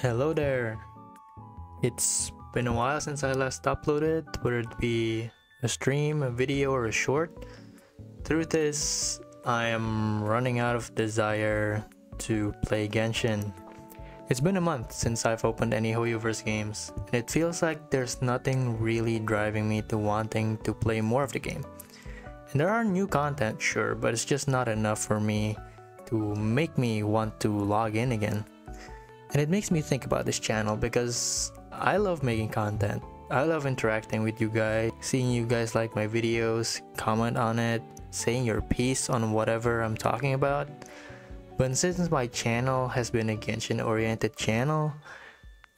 Hello there. It's been a while since I last uploaded, whether it be a stream, a video, or a short. Truth is, I am running out of desire to play Genshin. It's been a month since I've opened any Hoyoverse games, and it feels like there's nothing really driving me to wanting to play more of the game. And there are new content, sure, but it's just not enough for me to make me want to log in again. And it makes me think about this channel because I love making content. I love interacting with you guys, seeing you guys like my videos, comment on it, saying your piece on whatever I'm talking about. But since my channel has been a Genshin oriented channel,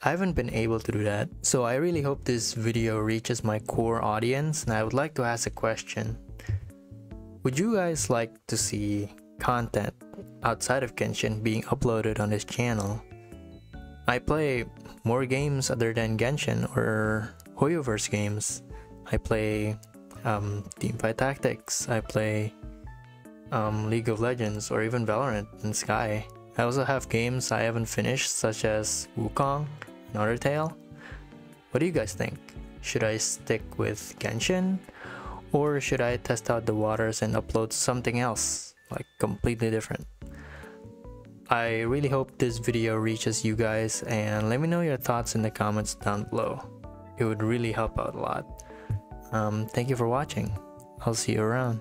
I haven't been able to do that. So I really hope this video reaches my core audience and I would like to ask a question. Would you guys like to see content outside of Genshin being uploaded on this channel? I play more games other than Genshin or Hoyoverse games. I play um, Teamfight Tactics, I play um, League of Legends, or even Valorant and Sky. I also have games I haven't finished, such as Wukong and Undertale. What do you guys think? Should I stick with Genshin? Or should I test out the waters and upload something else, like completely different? I really hope this video reaches you guys and let me know your thoughts in the comments down below. It would really help out a lot. Um, thank you for watching. I'll see you around.